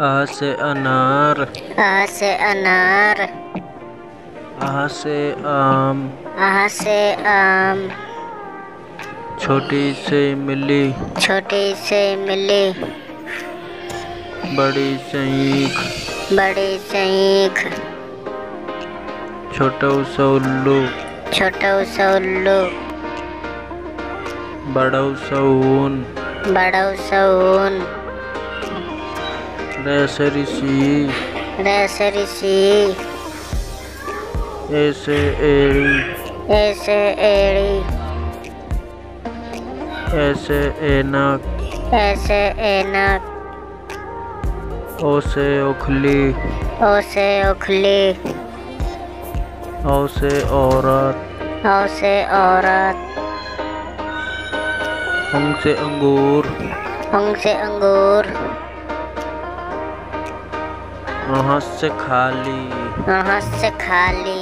आ से अनार। आ से अनार। आ से आम। आ से आम। छोटी से मिली। छोटी से मिली। बड़ी से ईख बड़ी से ईख छोटो सा उल्लू। छोटो सा उल्लू। बड़ो सा ऊन। बड़ो सा ऊन। Naserici Naserici Ese Eli Ese Eli Ese Enak Ese Enak Ose Okli Ose Okli Ose Orat Ose Orat Ongse Anggur Ongse Anggur अहाँ से खाली। वहाँ से खाली।